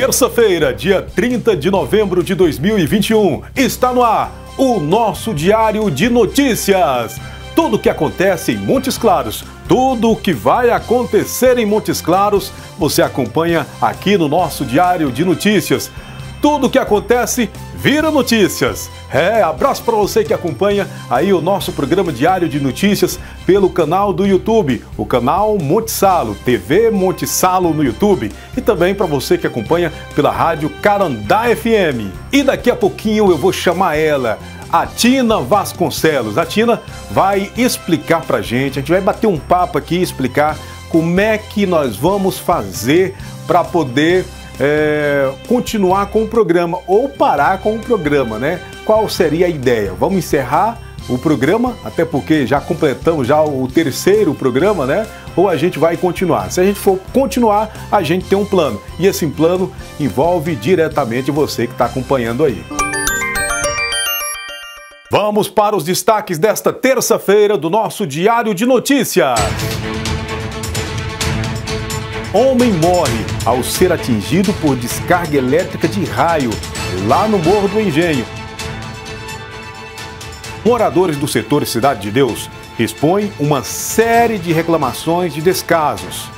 Terça-feira, dia 30 de novembro de 2021, está no ar o nosso Diário de Notícias. Tudo o que acontece em Montes Claros, tudo o que vai acontecer em Montes Claros, você acompanha aqui no nosso Diário de Notícias. Tudo o que acontece vira notícias. É, abraço para você que acompanha aí o nosso programa diário de notícias pelo canal do YouTube, o canal Monte Salo, TV Monte Salo no YouTube, e também para você que acompanha pela rádio Carandá FM. E daqui a pouquinho eu vou chamar ela, a Tina Vasconcelos. A Tina vai explicar pra gente, a gente vai bater um papo aqui e explicar como é que nós vamos fazer para poder é, continuar com o programa ou parar com o programa, né? Qual seria a ideia? Vamos encerrar o programa, até porque já completamos já o terceiro programa, né? Ou a gente vai continuar. Se a gente for continuar, a gente tem um plano. E esse plano envolve diretamente você que está acompanhando aí. Vamos para os destaques desta terça-feira do nosso Diário de Notícias. Homem morre ao ser atingido por descarga elétrica de raio lá no Morro do Engenho. Moradores do setor Cidade de Deus expõem uma série de reclamações de descasos.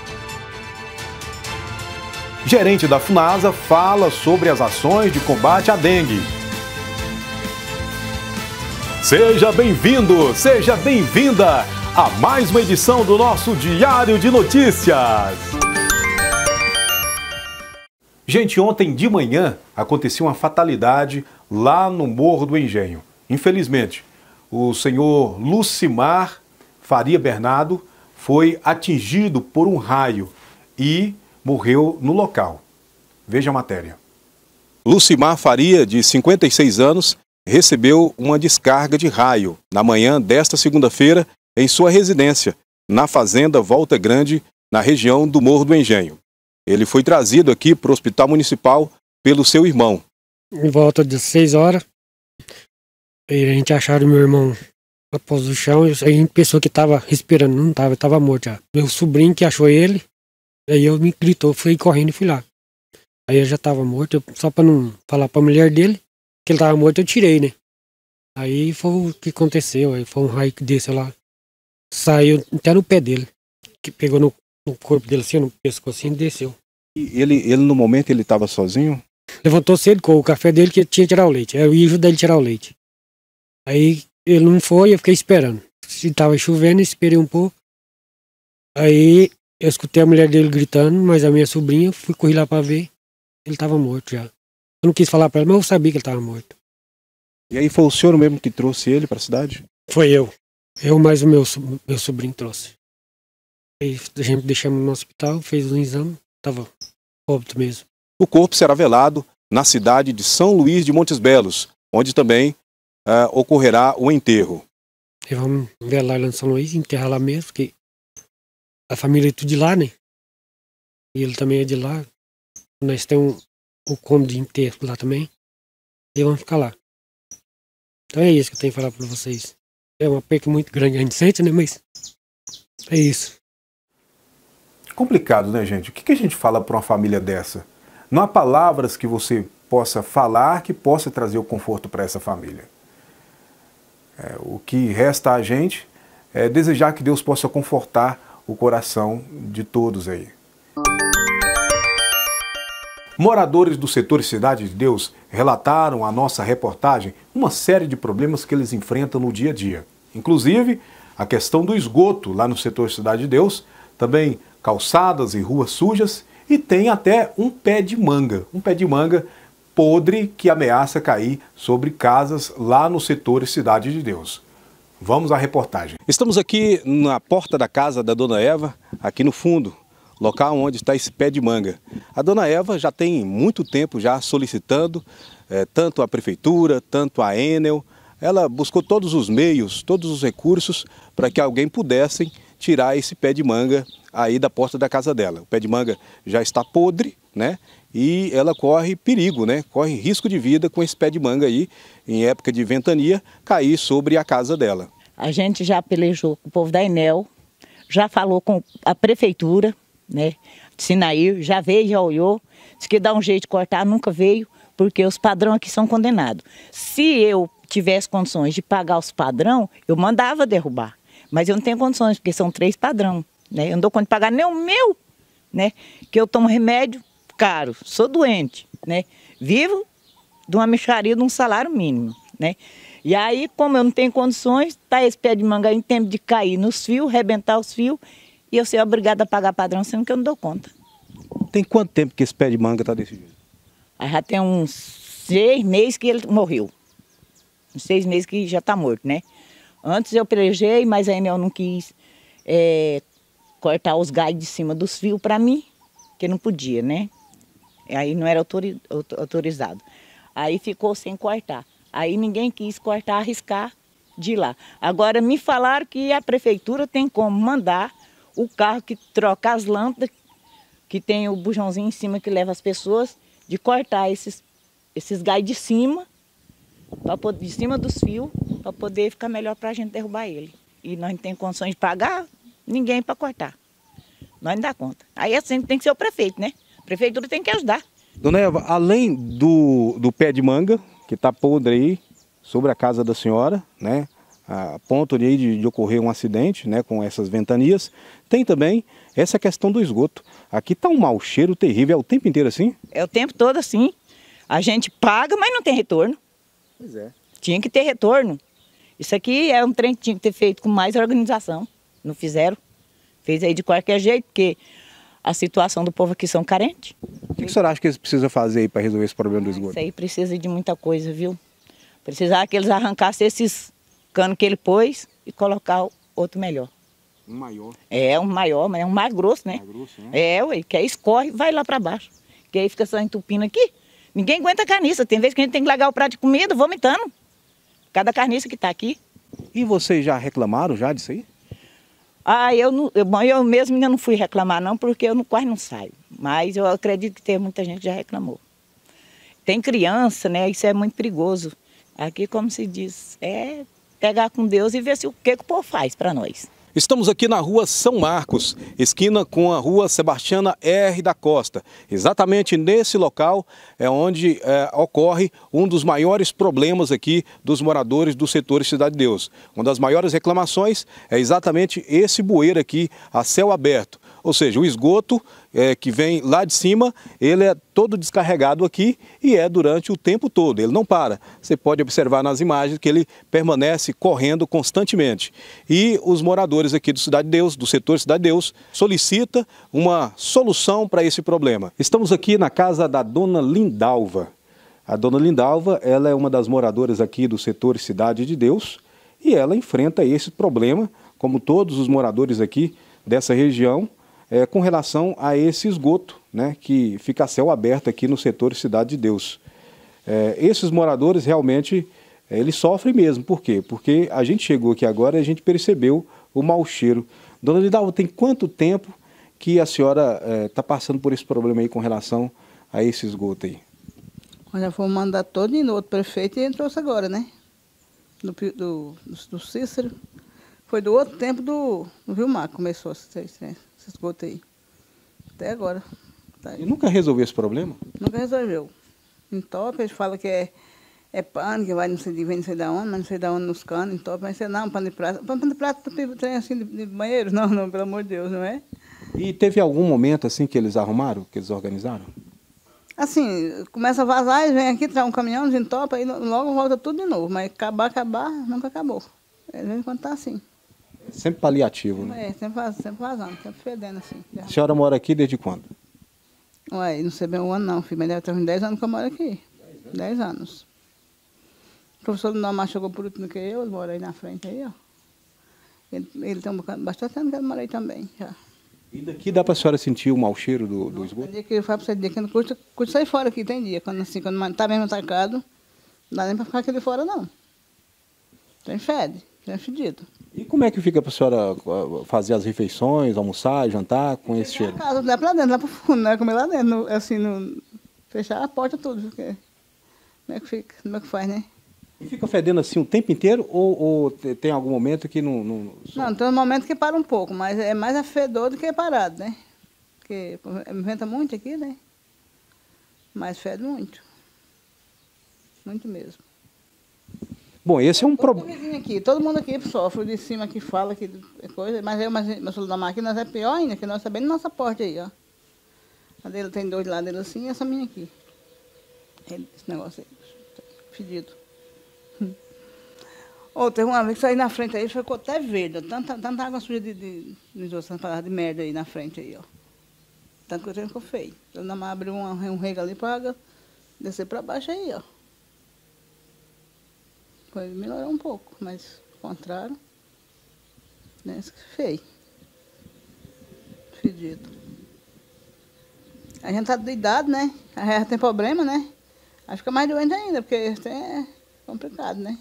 Gerente da FUNASA fala sobre as ações de combate à dengue. Seja bem-vindo, seja bem-vinda a mais uma edição do nosso Diário de Notícias. Gente, ontem de manhã aconteceu uma fatalidade lá no Morro do Engenho. Infelizmente, o senhor Lucimar Faria Bernardo foi atingido por um raio e morreu no local. Veja a matéria. Lucimar Faria, de 56 anos, recebeu uma descarga de raio na manhã desta segunda-feira em sua residência, na fazenda Volta Grande, na região do Morro do Engenho. Ele foi trazido aqui para o hospital municipal pelo seu irmão. Em volta de seis horas, a gente acharam meu irmão após o chão, e a gente pensou que estava respirando, não estava, estava morto já. Meu sobrinho que achou ele, aí eu me gritou, fui correndo e fui lá. Aí eu já estava morto, só para não falar para a mulher dele que ele estava morto, eu tirei, né? Aí foi o que aconteceu, aí foi um raio que desceu lá, saiu até no pé dele, que pegou no no corpo dele, assim, no pescocinho, e desceu. E ele, ele, no momento, ele estava sozinho? Levantou cedo com o café dele que tinha que tirar o leite. Eu ia ajudar ele a tirar o leite. Aí ele não foi, eu fiquei esperando. Se estava chovendo, esperei um pouco. Aí eu escutei a mulher dele gritando, mas a minha sobrinha, fui correr lá para ver. Ele estava morto já. Eu não quis falar para ela, mas eu sabia que ele estava morto. E aí foi o senhor mesmo que trouxe ele para a cidade? Foi eu. Eu mais o meu, meu sobrinho trouxe. Aí a gente deixamos no hospital, fez um exame, estava óbito mesmo. O corpo será velado na cidade de São Luís de Montes Belos, onde também uh, ocorrerá o enterro. E vamos velar lá em São Luís, enterrar lá mesmo, porque a família é tudo de lá, né? E ele também é de lá. Nós temos um, o cômodo de enterro lá também. E vamos ficar lá. Então é isso que eu tenho que falar para vocês. É uma perca muito grande, a gente sente, né? Mas é isso. Complicado, né, gente? O que, a gente fala para uma família dessa? Não há palavras que você possa falar que possa trazer o conforto para essa família. É, o que resta a gente é desejar que Deus possa confortar o coração de todos aí. Moradores do setor Cidade de Deus relataram à nossa reportagem uma série de problemas que eles enfrentam no dia a dia. Inclusive, a questão do esgoto lá no setor Cidade de Deus, também calçadas e ruas sujas e tem até um pé de manga, um pé de manga podre que ameaça cair sobre casas lá no setor Cidade de Deus. Vamos à reportagem. Estamos aqui na porta da casa da dona Eva, aqui no fundo, local onde está esse pé de manga. A dona Eva já tem muito tempo já solicitando, é, tanto a prefeitura, tanto a Enel, ela buscou todos os meios, todos os recursos para que alguém pudessem tirar esse pé de manga aí da porta da casa dela. O pé de manga já está podre, né? E ela corre perigo, né? Corre risco de vida com esse pé de manga aí, em época de ventania, cair sobre a casa dela. A gente já pelejou com o povo da Enel, já falou com a prefeitura, né? Sinair, já veio, já olhou, disse que dá um jeito de cortar, nunca veio, porque os padrão aqui são condenados. Se eu tivesse condições de pagar os padrão, eu mandava derrubar. Mas eu não tenho condições, porque são três padrão. Né? Eu não dou conta de pagar nem o meu, né? Que eu tomo remédio caro, sou doente, né? Vivo de uma micharia de um salário mínimo, né? E aí, como eu não tenho condições, tá esse pé de manga em tempo de cair nos fios, rebentar os fios, e eu ser obrigada a pagar padrão, sendo que eu não dou conta. Tem quanto tempo que esse pé de manga está desse jeito? Aí já tem uns seis meses que ele morreu. Uns seis meses que já está morto, né? Antes eu pelejei, mas a Enel não quis é, cortar os galhos de cima dos fios para mim, que não podia, né? Aí não era autorizado. Aí ficou sem cortar. Aí ninguém quis cortar, arriscar de lá. Agora me falaram que a prefeitura tem como mandar o carro que troca as lâmpadas, que tem o bujãozinho em cima que leva as pessoas, de cortar esses, esses galhos de cima, de cima dos fios, para poder ficar melhor para a gente derrubar ele. E nós não temos condições de pagar ninguém para cortar. Nós não dá conta. Aí assim tem que ser o prefeito, né? A prefeitura tem que ajudar. Dona Eva, além do, do pé de manga, que está podre aí, sobre a casa da senhora, né? A ponto de, de, ocorrer um acidente né, com essas ventanias. Tem também essa questão do esgoto. Aqui está um mau cheiro terrível, é o tempo inteiro assim? É o tempo todo assim. A gente paga, mas não tem retorno. Pois é. Tinha que ter retorno. Isso aqui é um trem que tinha que ter feito com mais organização. Não fizeram. Fez aí de qualquer jeito, porque a situação do povo aqui são carentes. O que, que a senhora acha que eles precisam fazer aí para resolver esse problema do esgoto? Isso aí precisa de muita coisa, viu? Precisar que eles arrancassem esses canos que ele pôs e colocar outro melhor. Um maior? É, um maior, mas é um mais grosso, né? Mais grosso, né? É, ué, que aí escorre e vai lá para baixo. Que aí fica só entupindo aqui. Ninguém aguenta carniça. Tem vezes que a gente tem que largar o prato de comida vomitando. Cada carniça que está aqui. E vocês já reclamaram já disso aí? Ah, eu, não, eu, bom, eu mesmo ainda não fui reclamar não, porque eu não, quase não saio. Mas eu acredito que tem muita gente que já reclamou. Tem criança, né? Isso é muito perigoso. Aqui, como se diz, é pegar com Deus e ver se o que, que o povo faz para nós. Estamos aqui na rua São Marcos, esquina com a rua Sebastiana R. da Costa. Exatamente nesse local é onde é, ocorre um dos maiores problemas aqui dos moradores do setor Cidade de Deus. Uma das maiores reclamações é exatamente esse bueiro aqui a céu aberto. Ou seja, o esgoto é, que vem lá de cima, ele é todo descarregado aqui e é durante o tempo todo, ele não para. Você pode observar nas imagens que ele permanece correndo constantemente. E os moradores aqui do Cidade de Deus, do setor Cidade de Deus, solicita uma solução para esse problema. Estamos aqui na casa da dona Lindalva. A dona Lindalva, ela é uma das moradoras aqui do setor Cidade de Deus e ela enfrenta esse problema, como todos os moradores aqui dessa região, é, com relação a esse esgoto, né, que fica a céu aberto aqui no setor Cidade de Deus. É, esses moradores realmente é, eles sofrem mesmo. Por quê? Porque a gente chegou aqui agora e a gente percebeu o mau cheiro. Dona Lidalva, tem quanto tempo que a senhora está é, passando por esse problema aí com relação a esse esgoto aí? Já fomos mandar todo no outro prefeito e entrou agora, né? Do, do, do, Cícero. Foi do outro tempo do, do Vilmar que começou esse, esse, esse esgoto aí. Até agora. Tá e nunca resolveu esse problema? Nunca resolveu. Entope, eles falam que é, é pano, que vai não sei, vem não sei da onde, mas não sei da onde nos canos, entope, mas não, pano de prata. Pano de prata tem assim de, de banheiro? Não, não, pelo amor de Deus, não é? E teve algum momento assim que eles arrumaram, que eles organizaram? Assim, começa a vazar, eles vêm aqui, traz um caminhão, desentopa, aí logo volta tudo de novo. Mas acabar, acabar, nunca acabou. Às vezes quando tá assim. Sempre paliativo, né? É, sempre, sempre vazando, sempre fedendo assim. A senhora mora aqui desde quando? Ué, não sei bem o ano não, filho, mas deve ter uns 10 anos que eu moro aqui. 10 anos. O professor Lindamar chegou por último que eu, moro aí na frente aí, ó. Ele, ele tem um bocado, bastante tempo que ele mora aí também, já. E daqui dá para a senhora sentir o mau cheiro do, do esgoto? Tem dia que eu falo para você, dia que não curte, curte sair fora aqui, tem dia. Quando assim, quando está mesmo atacado, não dá nem para ficar aqui de fora não. Tem fede, tem fedido. E como é que fica para a senhora fazer as refeições, almoçar, jantar com esse cheiro? casa, lá para dentro, lá para o fundo, né? Comer lá dentro, assim, no, fechar a porta tudo, porque como é que fica, como é que faz, né? E fica fedendo assim o tempo inteiro ou, ou tem algum momento que não... Não, não tem um momento que para um pouco, mas é mais afedor do que parado, né? Porque inventa muito aqui, né? Mas fede muito. Muito mesmo. Bom, esse é um problema. aqui, todo mundo aqui sofre, de cima aqui fala que é coisa, mas eu, mas meu celular da máquina nós é pior ainda, que nós sabemos nossa porta aí, ó. A dele tem dois lados dele assim e essa minha aqui. Esse negócio aí, fedido. Ou teve uma vez que saí na frente aí, ficou até verde, tanta, tanta água suja de, de, de, de, merda aí na frente aí, ó. Tanto que o trem ficou feio. Eu não abriu um, um rego ali para descer para baixo aí, ó. Foi melhorar um pouco, mas ao contrário, né, feio. Fedido. A gente tá de idade, né? A gente tem problema, né? Aí fica mais doente ainda, porque é complicado, né?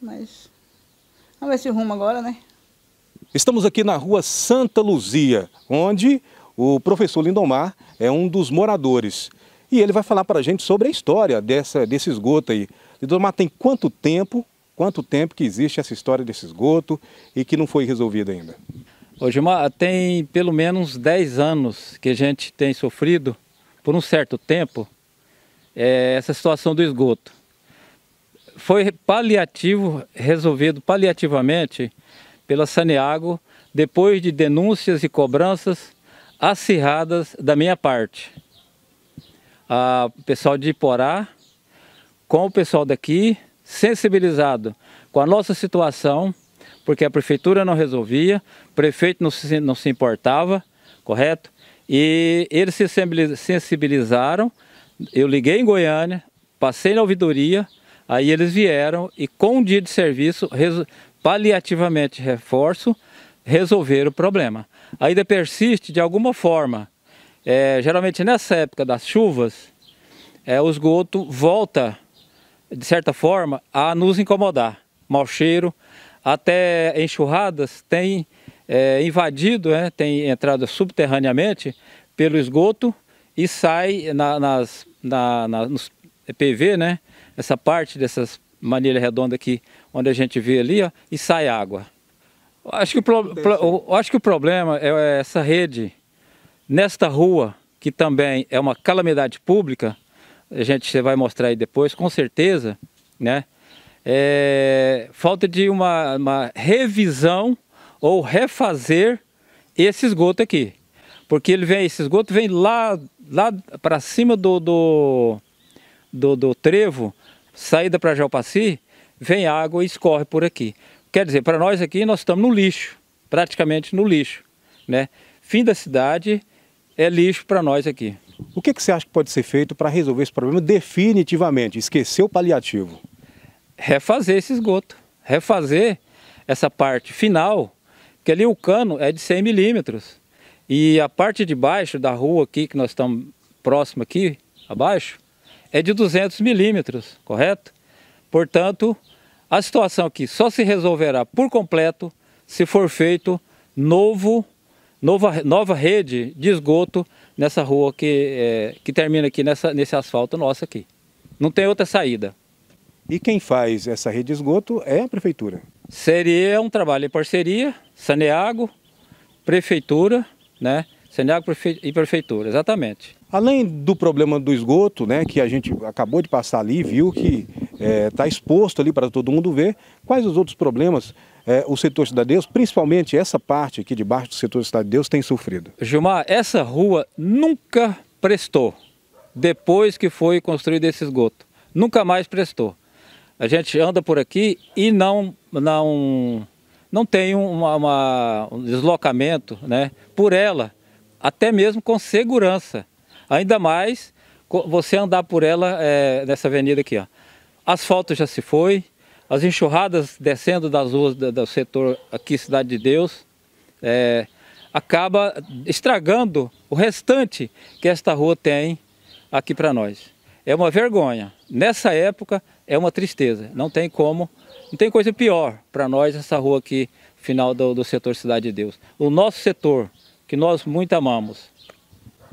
Mas vamos ver se rumo agora, né? Estamos aqui na rua Santa Luzia, onde o professor Lindomar é um dos moradores. E ele vai falar para a gente sobre a história dessa, desse esgoto aí. Lindomar tem quanto tempo, quanto tempo que existe essa história desse esgoto e que não foi resolvida ainda? Ô Gilmar, tem pelo menos 10 anos que a gente tem sofrido, por um certo tempo, é, essa situação do esgoto. Foi paliativo, resolvido paliativamente pela Saneago, depois de denúncias e cobranças acirradas da minha parte. O pessoal de Iporá, com o pessoal daqui, sensibilizado com a nossa situação, porque a prefeitura não resolvia, o prefeito não se, não se importava, correto? E eles se sensibilizaram, eu liguei em Goiânia, passei na ouvidoria, aí eles vieram e com um dia de serviço paliativamente reforço, resolver o problema. Ainda persiste de alguma forma, é, geralmente nessa época das chuvas, é, o esgoto volta, de certa forma, a nos incomodar. Mau cheiro, até enxurradas tem é, invadido, é, tem entrado subterraneamente pelo esgoto e sai na, nas, na, na, nos PV, né? Essa parte dessas manilhas redondas aqui onde a gente vê ali, ó, e sai água. Acho que o, pro, pro, acho que o problema é essa rede nesta rua, que também é uma calamidade pública, a gente você vai mostrar aí depois, com certeza, né? É, falta de uma, uma revisão ou refazer esse esgoto aqui. Porque ele vem, esse esgoto vem lá, lá para cima do, do, do, do trevo, saída para Jalpaci, vem água e escorre por aqui. Quer dizer, para nós aqui nós estamos no lixo, praticamente no lixo. Né? Fim da cidade é lixo para nós aqui. O que, que você acha que pode ser feito para resolver esse problema definitivamente? Esquecer o paliativo? Refazer esse esgoto, refazer essa parte final, que ali o cano é de 100 milímetros. E a parte de baixo da rua aqui, que nós estamos próximo aqui, abaixo, é de 200 milímetros, correto? Portanto, a situação aqui só se resolverá por completo se for feito novo, nova, nova rede de esgoto nessa rua que, é, que termina aqui nessa, nesse asfalto nosso aqui. Não tem outra saída. E quem faz essa rede de esgoto é a prefeitura? Seria um trabalho em parceria, Saneago, prefeitura, né? Saneago prefe... e prefeitura, exatamente. Além do problema do esgoto, né, que a gente acabou de passar ali, viu que está é, tá exposto ali para todo mundo ver. Quais os outros problemas é, o setor Cidade de Deus, principalmente essa parte aqui debaixo do setor Cidade de Deus, tem sofrido? Gilmar, essa rua nunca prestou depois que foi construído esse esgoto. Nunca mais prestou. A gente anda por aqui e não, não, não tem uma, uma, um deslocamento né, por ela, até mesmo com segurança. Ainda mais você andar por ela é, nessa avenida aqui. Ó asfalto já se foi, as enxurradas descendo das ruas do, setor aqui Cidade de Deus, é, acaba estragando o restante que esta rua tem aqui para nós. É uma vergonha. Nessa época é uma tristeza. Não tem como, não tem coisa pior para nós essa rua aqui, final do, do setor Cidade de Deus. O nosso setor, que nós muito amamos.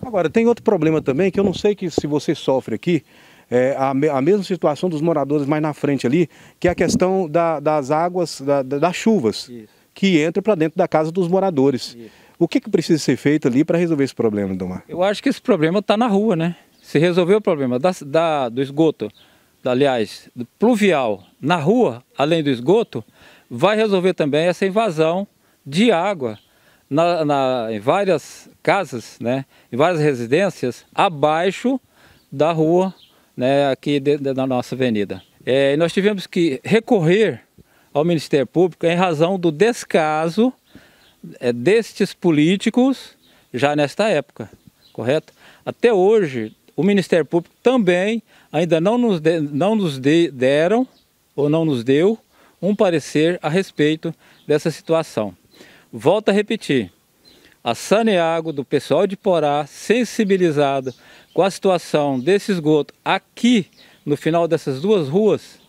Agora, tem outro problema também que eu não sei que se você sofre aqui, é, a, a, mesma situação dos moradores mais na frente ali, que é a questão da, das águas, da, das chuvas, Isso. que entram para dentro da casa dos moradores. Isso. O que, que precisa ser feito ali para resolver esse problema, Domar? Eu acho que esse problema está na rua, né? Se resolver o problema da, da, do esgoto, aliás, do pluvial na rua, além do esgoto, vai resolver também essa invasão de água na, na, em várias casas, né, em várias residências, abaixo da rua né, aqui da nossa avenida. É, nós tivemos que recorrer ao Ministério Público em razão do descaso é, destes políticos já nesta época, correto? Até hoje, o Ministério Público também ainda não nos, de, não nos de, deram ou não nos deu um parecer a respeito dessa situação. Volto a repetir, a Saneago, do pessoal de Porá, sensibilizado com a situação desse esgoto aqui no final dessas duas ruas,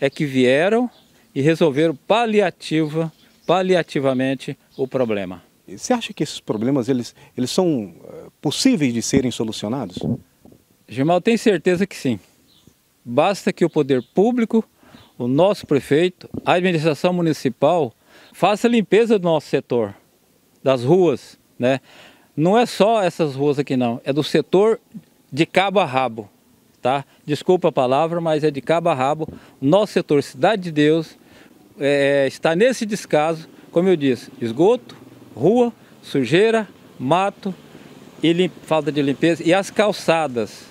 é que vieram e resolveram paliativa, paliativamente o problema. Você acha que esses problemas eles, eles são uh, possíveis de serem solucionados? Gimal, tem certeza que sim. Basta que o poder público, o nosso prefeito, a administração municipal, faça a limpeza do nosso setor, das ruas, né? Não é só essas ruas aqui não, é do setor de cabo a rabo, tá? Desculpa a palavra, mas é de cabo a rabo. Nosso setor Cidade de Deus é, está nesse descaso, como eu disse, esgoto, rua, sujeira, mato e falta de limpeza e as calçadas.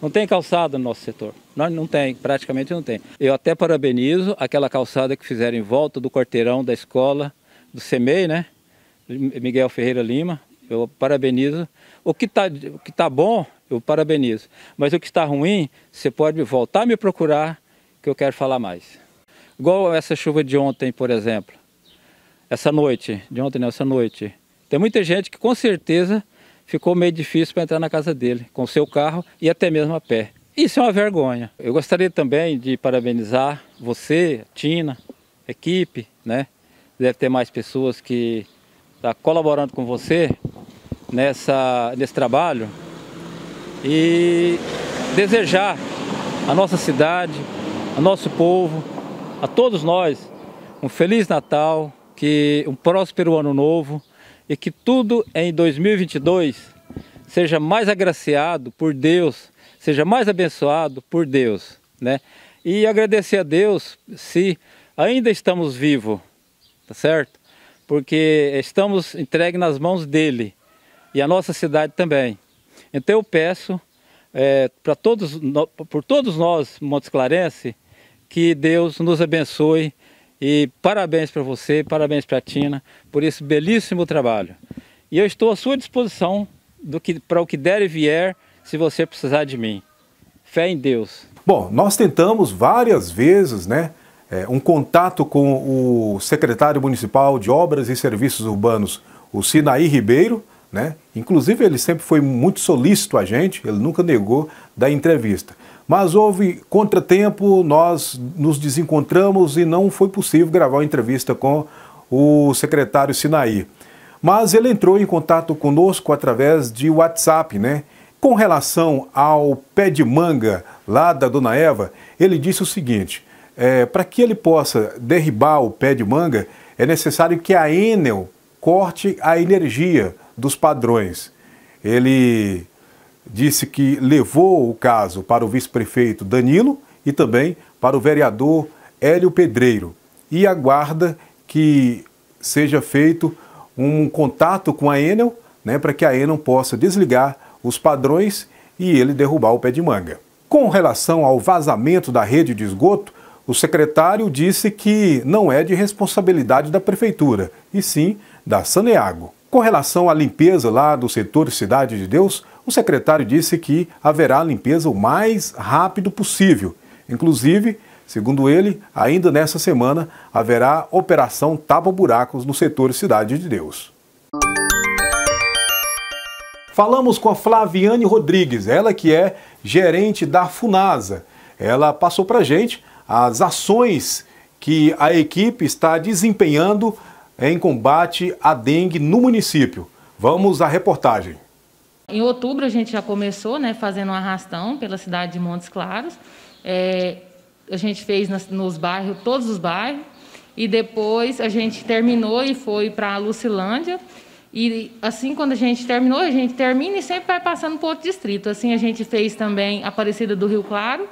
Não tem calçada no nosso setor. Não, não tem, praticamente não tem. Eu até parabenizo aquela calçada que fizeram em volta do quarteirão da escola, do CEMEI, né? Miguel Ferreira Lima. Eu parabenizo. O que está tá bom, eu parabenizo. Mas o que está ruim, você pode voltar a me procurar, que eu quero falar mais. Igual essa chuva de ontem, por exemplo. Essa noite, de ontem não, essa noite. Tem muita gente que com certeza ficou meio difícil para entrar na casa dele, com seu carro e até mesmo a pé. Isso é uma vergonha. Eu gostaria também de parabenizar você, Tina, equipe, né? Deve ter mais pessoas que tá colaborando com você nessa, nesse trabalho e desejar a nossa cidade, a nosso povo, a todos nós um feliz Natal, que um próspero ano novo e que tudo em 2022 seja mais agraciado por Deus seja mais abençoado por Deus, né? E agradecer a Deus se ainda estamos vivos, tá certo? Porque estamos entregues nas mãos dele e a nossa cidade também. Então eu peço é, para todos, por todos nós, Montes Clarence, que Deus nos abençoe e parabéns para você, parabéns para a Tina por esse belíssimo trabalho. E eu estou à sua disposição para o que der e vier se você precisar de mim. Fé em Deus. Bom, nós tentamos várias vezes, né? É, um contato com o secretário municipal de Obras e Serviços Urbanos, o Sinaí Ribeiro, né? Inclusive ele sempre foi muito solícito a gente, ele nunca negou da entrevista. Mas houve contratempo, nós nos desencontramos e não foi possível gravar uma entrevista com o secretário Sinaí. Mas ele entrou em contato conosco através de WhatsApp, né? Com relação ao pé de manga lá da Dona Eva, ele disse o seguinte: é, para que ele possa derribar o pé de manga, é necessário que a Enel corte a energia dos padrões. Ele disse que levou o caso para o vice-prefeito Danilo e também para o vereador Hélio Pedreiro e aguarda que seja feito um contato com a Enel né, para que a Enel possa desligar os padrões e ele derrubar o pé de manga. Com relação ao vazamento da rede de esgoto, o secretário disse que não é de responsabilidade da prefeitura, e sim da Saneago. Com relação à limpeza lá do setor Cidade de Deus, o secretário disse que haverá limpeza o mais rápido possível. Inclusive, segundo ele, ainda nessa semana haverá operação tapa-buracos no setor Cidade de Deus. Falamos com a Flaviane Rodrigues, ela que é gerente da Funasa. Ela passou para gente as ações que a equipe está desempenhando em combate à dengue no município. Vamos à reportagem. Em outubro a gente já começou, né, fazendo um arrastão pela cidade de Montes Claros. É, a gente fez nas, nos bairros, todos os bairros, e depois a gente terminou e foi para a Lucilândia E assim, quando a gente terminou, a gente termina e sempre vai passando para outro distrito. Assim, a gente fez também Aparecida do Rio Claro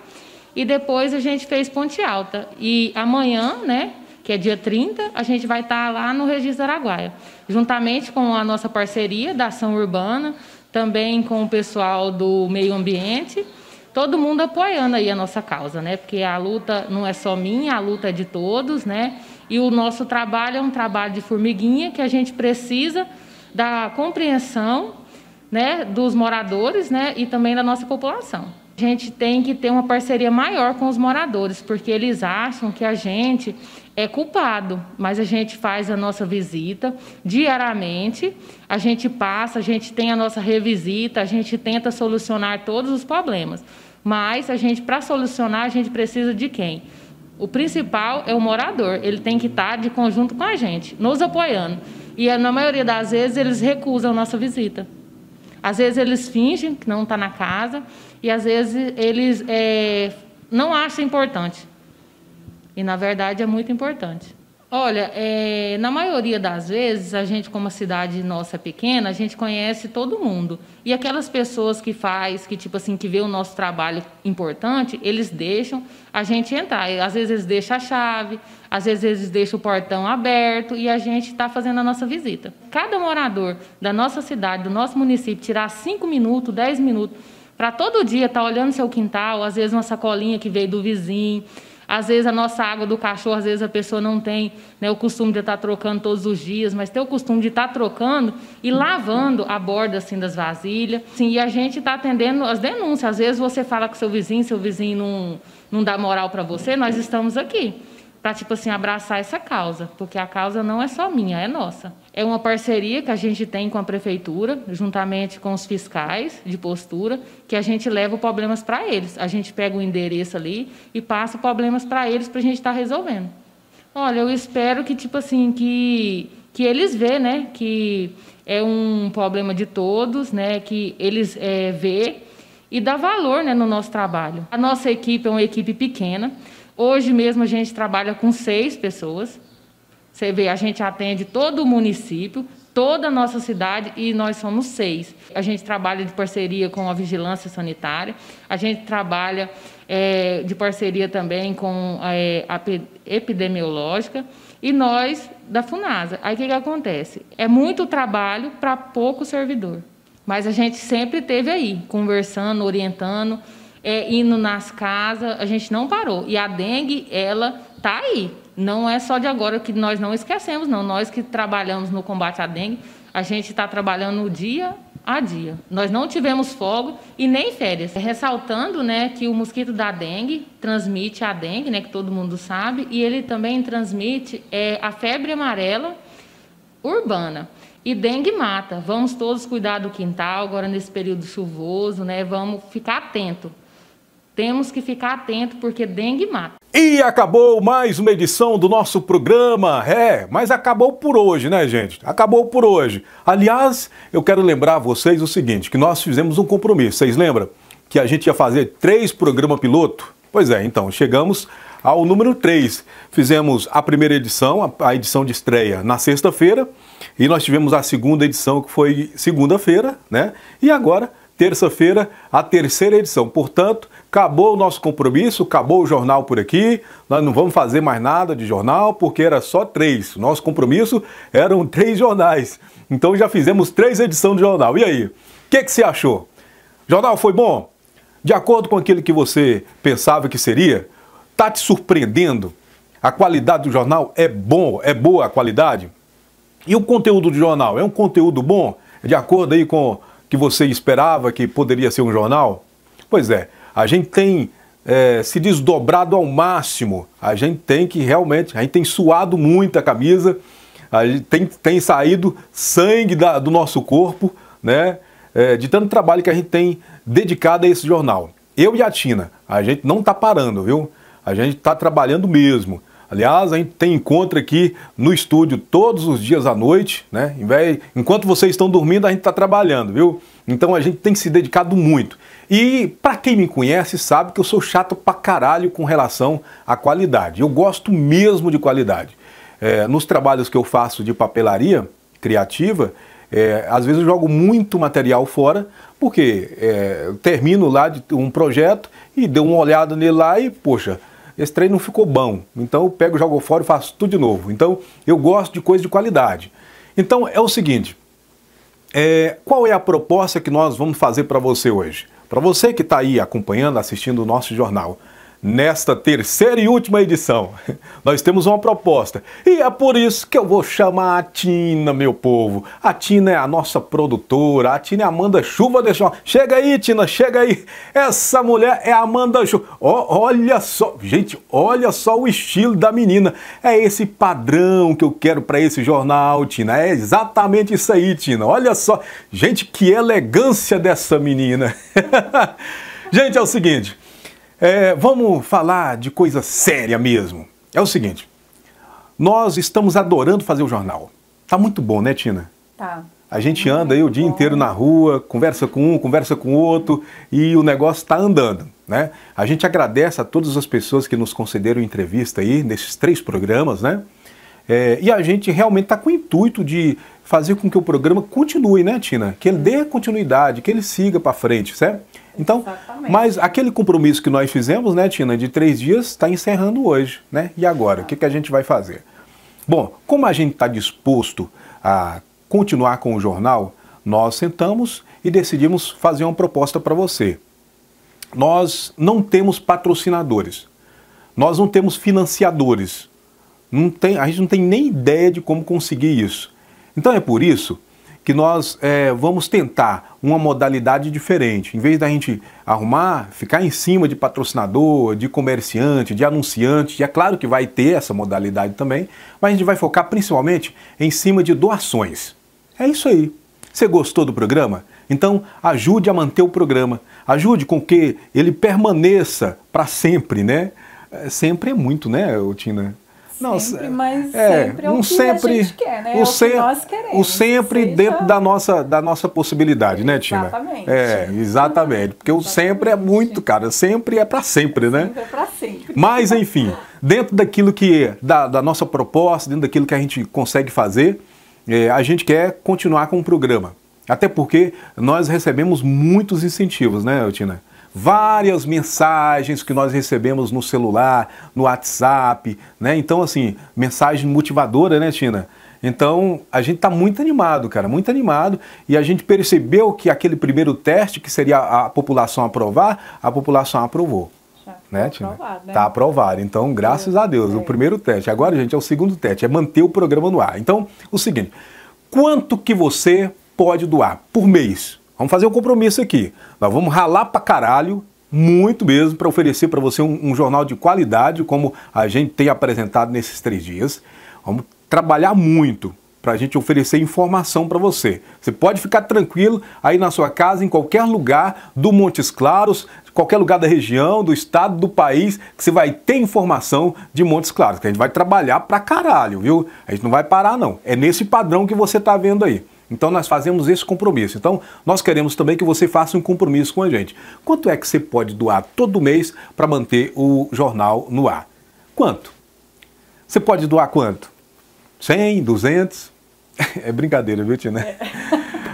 e depois a gente fez Ponte Alta. E amanhã, né, que é dia 30, a gente vai estar lá no Registro Araguaia, juntamente com a nossa parceria da ação urbana, também com o pessoal do meio ambiente, todo mundo apoiando aí a nossa causa, né? Porque a luta não é só minha, a luta é de todos, né? E o nosso trabalho é um trabalho de formiguinha que a gente precisa da compreensão, né, dos moradores, né, e também da nossa população. A gente tem que ter uma parceria maior com os moradores, porque eles acham que a gente é culpado, mas a gente faz a nossa visita diariamente, a gente passa, a gente tem a nossa revisita, a gente tenta solucionar todos os problemas. Mas a gente, para solucionar, a gente precisa de quem? O principal é o morador, ele tem que estar de conjunto com a gente, nos apoiando. E na maioria das vezes eles recusam a nossa visita. Às vezes eles fingem que não está na casa e às vezes eles é, não acham importante. E na verdade é muito importante. Olha, é, na maioria das vezes, a gente, como a cidade nossa é pequena, a gente conhece todo mundo. E aquelas pessoas que faz, que tipo assim, que vê o nosso trabalho importante, eles deixam a gente entrar. Às vezes eles deixam a chave, às vezes eles deixam o portão aberto e a gente está fazendo a nossa visita. Cada morador da nossa cidade, do nosso município, tirar cinco minutos, dez minutos, para todo dia estar tá olhando seu quintal, às vezes uma sacolinha que veio do vizinho, às vezes a nossa água do cachorro, às vezes a pessoa não tem né, o costume de estar trocando todos os dias, mas tem o costume de estar trocando e lavando a borda assim das vasilhas. Sim, e a gente está atendendo as denúncias. Às vezes você fala com seu vizinho, seu vizinho não, não dá moral para você, nós estamos aqui para tipo assim abraçar essa causa, porque a causa não é só minha, é nossa. É uma parceria que a gente tem com a prefeitura, juntamente com os fiscais de postura, que a gente leva problemas para eles. A gente pega o endereço ali e passa problemas para eles para a gente estar tá resolvendo. Olha, eu espero que tipo assim que que eles vê, né, que é um problema de todos, né, que eles é, vê e dá valor, né, no nosso trabalho. A nossa equipe é uma equipe pequena. Hoje mesmo a gente trabalha com seis pessoas. Você vê, a gente atende todo o município, toda a nossa cidade e nós somos seis. A gente trabalha de parceria com a vigilância sanitária, a gente trabalha é, de parceria também com é, a epidemiológica e nós da FUNASA. Aí o que, que acontece? É muito trabalho para pouco servidor. Mas a gente sempre teve aí, conversando, orientando, é, indo nas casas, a gente não parou. E a dengue, ela tá aí. Não é só de agora que nós não esquecemos, não. Nós que trabalhamos no combate à dengue, a gente está trabalhando dia a dia. Nós não tivemos folga e nem férias. Ressaltando, né, que o mosquito da dengue transmite a dengue, né, que todo mundo sabe, e ele também transmite é, a febre amarela urbana. E dengue mata. Vamos todos cuidar do quintal agora nesse período chuvoso, né? Vamos ficar atento. Temos que ficar atento porque dengue mata. E acabou mais uma edição do nosso programa. É, mas acabou por hoje, né, gente? Acabou por hoje. Aliás, eu quero lembrar a vocês o seguinte, que nós fizemos um compromisso. Vocês lembram que a gente ia fazer três programas piloto? Pois é, então, chegamos ao número 3. Fizemos a primeira edição, a edição de estreia, na sexta-feira, e nós tivemos a segunda edição, que foi segunda-feira, né? E agora terça-feira, a terceira edição. Portanto, acabou o nosso compromisso, acabou o jornal por aqui. Nós não vamos fazer mais nada de jornal porque era só três. Nosso compromisso eram três jornais. Então já fizemos três edições de jornal. E aí? O que, que você achou? Jornal foi bom? De acordo com aquilo que você pensava que seria? Tá te surpreendendo? A qualidade do jornal é bom, é boa a qualidade? E o conteúdo do jornal é um conteúdo bom? De acordo aí com que você esperava que poderia ser um jornal? Pois é, a gente tem é, se desdobrado ao máximo, a gente tem que realmente, a gente tem suado muito a camisa, a gente tem, tem saído sangue da, do nosso corpo, né? É, de tanto trabalho que a gente tem dedicado a esse jornal. Eu e a Tina, a gente não está parando, viu? A gente está trabalhando mesmo. Aliás, a gente tem encontro aqui no estúdio todos os dias à noite, né? Enquanto vocês estão dormindo, a gente está trabalhando, viu? Então a gente tem se dedicado muito. E para quem me conhece sabe que eu sou chato pra caralho com relação à qualidade. Eu gosto mesmo de qualidade. É, nos trabalhos que eu faço de papelaria criativa, É, às vezes eu jogo muito material fora, porque é, termino lá de um projeto e dou uma olhada nele lá e, poxa, esse treino não ficou bom. Então eu pego, jogo fora e faço tudo de novo. Então eu gosto de coisa de qualidade. Então é o seguinte: é, qual é a proposta que nós vamos fazer para você hoje? Para você que está aí acompanhando, assistindo o nosso jornal, Nesta terceira e última edição, nós temos uma proposta e é por isso que eu vou chamar a Tina, meu povo. A Tina é a nossa produtora, a Tina é a Amanda Chuva deixa. Chega aí, Tina, chega aí. Essa mulher é a Amanda Chuva. Oh, olha só, gente, olha só o estilo da menina. É esse padrão que eu quero para esse jornal, Tina. É exatamente isso aí, Tina. Olha só, gente, que elegância dessa menina. gente, é o seguinte. É, vamos falar de coisa séria mesmo. É o seguinte, nós estamos adorando fazer o jornal. Tá muito bom, né, Tina? Tá. A gente anda aí o dia inteiro na rua, conversa com um, conversa com outro e o negócio está andando, né? A gente agradece a todas as pessoas que nos concederam entrevista aí nesses três programas, né? É, e a gente realmente está com o intuito de fazer com que o programa continue, né, Tina? Que ele dê continuidade, que ele siga para frente, certo? Então, Exatamente. mas aquele compromisso que nós fizemos, né, Tina, de três dias, está encerrando hoje, né? E agora, o que, que a gente vai fazer? Bom, como a gente está disposto a continuar com o jornal, nós sentamos e decidimos fazer uma proposta para você. Nós não temos patrocinadores, nós não temos financiadores, não tem, a gente não tem nem ideia de como conseguir isso. Então é por isso que nós é, vamos tentar uma modalidade diferente. Em vez da gente arrumar, ficar em cima de patrocinador, de comerciante, de anunciante, e é claro que vai ter essa modalidade também, mas a gente vai focar principalmente em cima de doações. É isso aí. Você gostou do programa? Então ajude a manter o programa, ajude com que ele permaneça para sempre, né? É, sempre é muito, né, Tina? Não, sempre, mas é, sempre é o que sempre, a gente quer, né? O, é o se, que nós queremos. O sempre seja... dentro da nossa, da nossa possibilidade, né, Tina? Exatamente. É, exatamente. Porque exatamente. o sempre é muito, cara. Sempre é para sempre, né? Sempre é para sempre. Mas, enfim, dentro daquilo que, da, da nossa proposta, dentro daquilo que a gente consegue fazer, é, a gente quer continuar com o programa. Até porque nós recebemos muitos incentivos, né, Tina? Várias mensagens que nós recebemos no celular, no WhatsApp, né? Então, assim, mensagem motivadora, né, Tina? Então, a gente está muito animado, cara, muito animado. E a gente percebeu que aquele primeiro teste, que seria a população aprovar, a população aprovou. Já né, Tina? Aprovado, né? Tá aprovado. Então, graças a Deus, é. o primeiro teste. Agora, gente, é o segundo teste, é manter o programa no ar. Então, o seguinte, quanto que você pode doar por mês? Vamos fazer um compromisso aqui. Nós vamos ralar pra caralho, muito mesmo, para oferecer para você um, um, jornal de qualidade, como a gente tem apresentado nesses três dias. Vamos trabalhar muito para a gente oferecer informação para você. Você pode ficar tranquilo aí na sua casa, em qualquer lugar do Montes Claros, qualquer lugar da região, do estado, do país, que você vai ter informação de Montes Claros, que a gente vai trabalhar pra caralho, viu? A gente não vai parar não. É nesse padrão que você está vendo aí. Então nós fazemos esse compromisso. Então nós queremos também que você faça um compromisso com a gente. Quanto é que você pode doar todo mês para manter o jornal no ar? Quanto? Você pode doar quanto? 100, 200? É brincadeira, viu, Tina? É.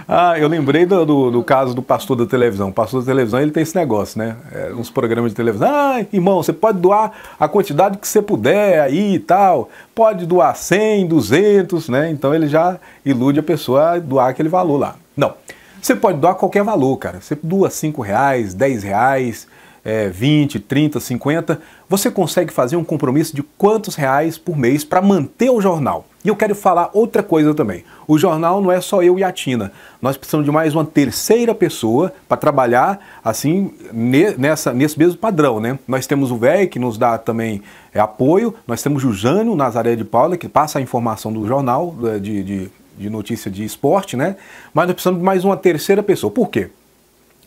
Ah, eu lembrei do, do, do, caso do pastor da televisão. O pastor da televisão ele tem esse negócio, né? É, uns programas de televisão. Ah, irmão, você pode doar a quantidade que você puder aí e tal. Pode doar 100, 200, né? Então ele já ilude a pessoa a doar aquele valor lá. Não. Você pode doar qualquer valor, cara. Você doa 5 reais, 10 reais, é, 20, 30, 50. Você consegue fazer um compromisso de quantos reais por mês para manter o jornal? E eu quero falar outra coisa também. O jornal não é só eu e a Tina. Nós precisamos de mais uma terceira pessoa para trabalhar assim nessa, nesse mesmo padrão, né? Nós temos o velho que nos dá também é, apoio. Nós temos o Jânio Nazaré de Paula que passa a informação do jornal é, de, de, de notícia de esporte, né? Mas nós precisamos de mais uma terceira pessoa. Por quê?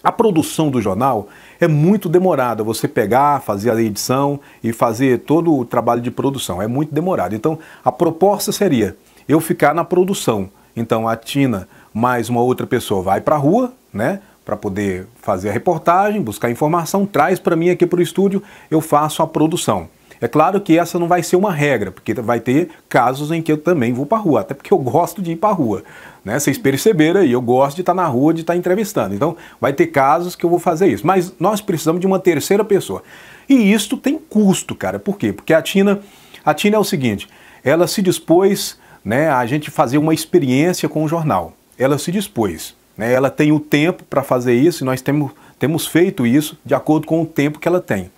A produção do jornal é muito demorada. Você pegar, fazer a edição e fazer todo o trabalho de produção. É muito demorado. Então, a proposta seria eu ficar na produção. Então, a Tina mais uma outra pessoa vai para a rua, né? Para poder fazer a reportagem, buscar informação, traz para mim aqui para o estúdio, eu faço a produção. É claro que essa não vai ser uma regra, porque vai ter casos em que eu também vou para rua, até porque eu gosto de ir para rua. Né? Vocês perceberam aí, eu gosto de estar na rua, de estar entrevistando. Então, vai ter casos que eu vou fazer isso. Mas nós precisamos de uma terceira pessoa. E isto tem custo, cara. Por quê? Porque a Tina, a Tina é o seguinte, ela se dispôs né, a gente fazer uma experiência com o jornal. Ela se dispôs. Né? Ela tem o tempo para fazer isso e nós temos, temos feito isso de acordo com o tempo que ela tem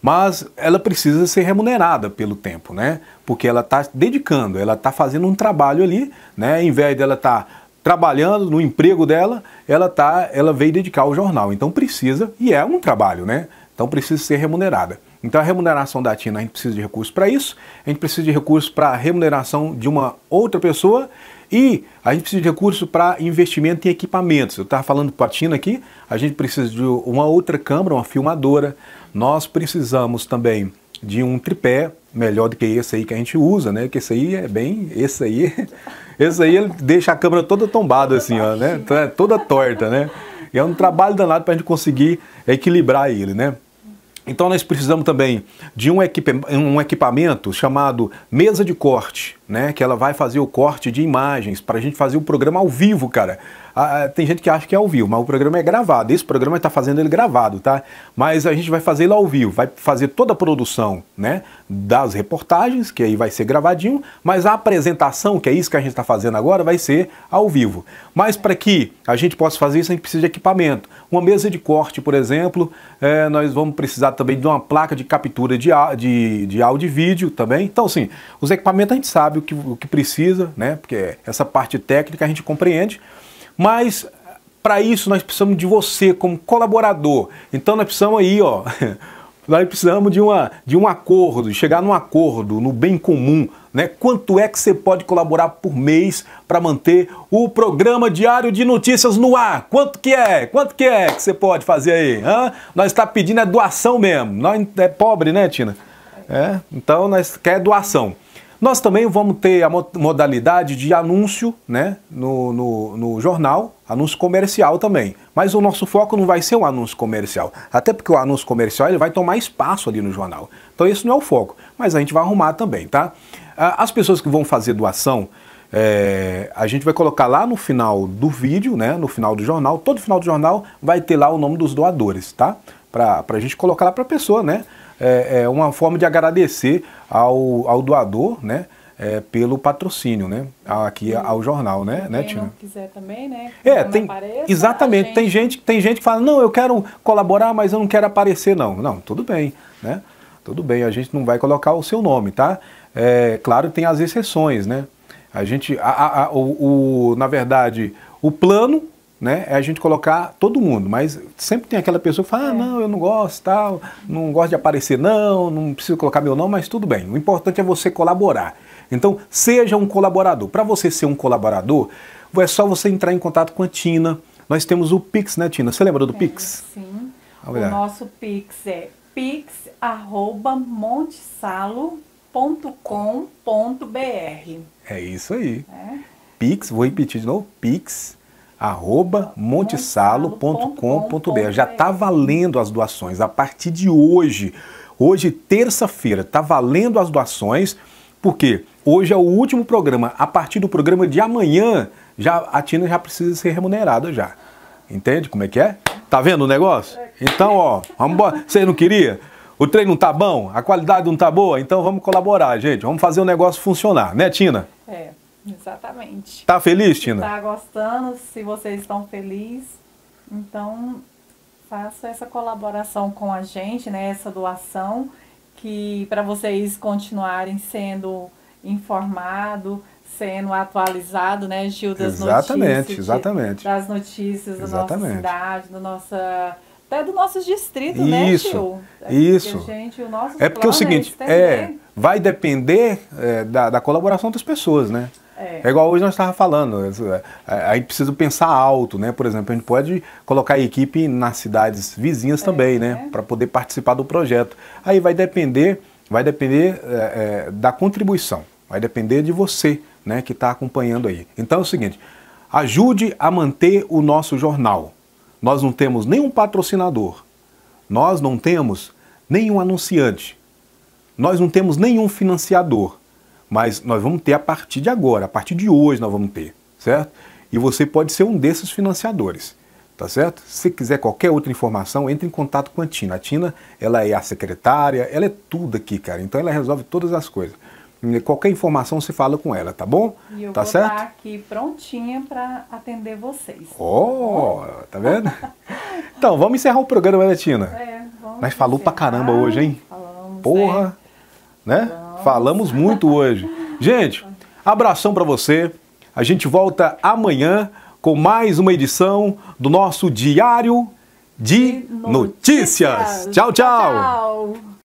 mas ela precisa ser remunerada pelo tempo, né? Porque ela está dedicando, ela está fazendo um trabalho ali, né? Em vez dela estar tá trabalhando no emprego dela, ela tá, ela veio dedicar ao jornal. Então precisa e é um trabalho, né? Então precisa ser remunerada. Então a remuneração da Tina, a gente precisa de recursos para isso, a gente precisa de recursos para a remuneração de uma outra pessoa e a gente precisa de recurso para investimento em equipamentos. Eu estava falando para a Tina aqui, a gente precisa de uma outra câmera, uma filmadora, nós precisamos também de um tripé melhor do que esse aí que a gente usa, né? Que esse aí é bem, esse aí, esse aí ele deixa a câmera toda tombada assim, ó, né? Toda torta, né? E é um trabalho danado para a gente conseguir equilibrar ele, né? Então nós precisamos também de um, um, equipamento chamado mesa de corte, né? Que ela vai fazer o corte de imagens para a gente fazer o programa ao vivo, cara. Ah, tem gente que acha que é ao vivo, mas o programa é gravado. Esse programa está fazendo ele gravado, tá? Mas a gente vai fazer ele ao vivo, vai fazer toda a produção, né? Das reportagens, que aí vai ser gravadinho, mas a apresentação, que é isso que a gente está fazendo agora, vai ser ao vivo. Mas para que a gente possa fazer isso, a gente precisa de equipamento. Uma mesa de corte, por exemplo, é, nós vamos precisar também de uma placa de captura de, de, de áudio e vídeo também. Então, assim, os equipamentos a gente sabe o que, o que precisa, né? Porque essa parte técnica a gente compreende. Mas para isso nós precisamos de você como colaborador. Então nós precisamos aí, ó, nós precisamos de, uma, de um acordo, chegar num acordo, no bem comum. Né? Quanto é que você pode colaborar por mês para manter o programa diário de notícias no ar? Quanto que é? Quanto que é que você pode fazer aí? Hã? Nós está pedindo é doação mesmo. Nós é pobre, né, Tina? É, então nós quer doação. Nós também vamos ter a modalidade de anúncio né, no, no, no, jornal, anúncio comercial também. Mas o nosso foco não vai ser o anúncio comercial, até porque o anúncio comercial ele vai tomar espaço ali no jornal. Então esse não é o foco, mas a gente vai arrumar também, tá? As pessoas que vão fazer doação, é, a gente vai colocar lá no final do vídeo, né, no final do jornal, todo final do jornal vai ter lá o nome dos doadores, tá? Para a gente colocar lá para a pessoa, né? É, é uma forma de agradecer ao, ao doador, né? É, pelo patrocínio, né? Aqui ao jornal, né, né, Tina? não quiser também, né? É, tem apareça, exatamente. Gente... Tem gente, tem gente que fala, não, eu quero colaborar, mas eu não quero aparecer, não. Não, tudo bem, né? Tudo bem, a gente não vai colocar o seu nome, tá? É, claro, tem as exceções, né? A gente, a, a, a, o, o, na verdade, o plano né, é a gente colocar todo mundo, mas sempre tem aquela pessoa que fala, ah, não, eu não gosto, tal, não gosto de aparecer, não, não preciso colocar meu nome, mas tudo bem. O importante é você colaborar. Então, seja um colaborador. Para você ser um colaborador, é só você entrar em contato com a Tina. Nós temos o Pix, né, Tina? Você lembra do é, Pix? Sim. O nosso Pix é pix@montesalo.com.br. É isso aí. É. Pix, vou repetir de novo, Pix arroba montesalo.com.br. Já está valendo as doações a partir de hoje. Hoje, terça-feira, está valendo as doações, porque hoje é o último programa. A partir do programa de amanhã, já, a Tina já precisa ser remunerada já. Entende como é que é? Tá vendo o negócio? Então, ó, vamos embora. Você não queria? O treino não tá bom? A qualidade não tá boa? Então vamos colaborar, gente. Vamos fazer o negócio funcionar, né, Tina? É. Exatamente. Tá feliz, Tina? Tá gostando, se vocês estão felizes. Então, faça essa colaboração com a gente, né? Essa doação, que para vocês continuarem sendo informados, sendo atualizado, né, Gil, das exatamente, notícias. Exatamente, Das notícias exatamente. da nossa cidade, da nossa até do nossos distritos, né, isso, né, Gil? É isso. Gente, nosso é porque é o seguinte, é, é vai depender é, da, da colaboração das pessoas, né? É. é igual hoje nós estávamos falando, a gente precisa pensar alto, né? Por exemplo, a gente pode colocar a equipe nas cidades vizinhas é, também, né? É. Para poder participar do projeto. Aí vai depender, vai depender é, é, da contribuição, vai depender de você, né? Que está acompanhando aí. Então é o seguinte, ajude a manter o nosso jornal. Nós não temos nenhum patrocinador, nós não temos nenhum anunciante. nós não temos nenhum financiador, mas nós vamos ter a partir de agora, a partir de hoje nós vamos ter, certo? E você pode ser um desses financiadores, tá certo? Se quiser qualquer outra informação, entre em contato com a Tina. A Tina, ela é a secretária, ela é tudo aqui, cara. Então ela resolve todas as coisas. Qualquer informação você fala com ela, tá bom? E eu tá vou certo? estar aqui prontinha para atender vocês. Oh, tá vendo? então, vamos encerrar o programa, né, Tina? É, vamos Mas falou pra caramba hoje, hein? Falamos, Porra, né? Falamos muito hoje. Gente, abração pra você. A gente volta amanhã com mais uma edição do nosso Diário de Notícias. Tchau, tchau. Tchau.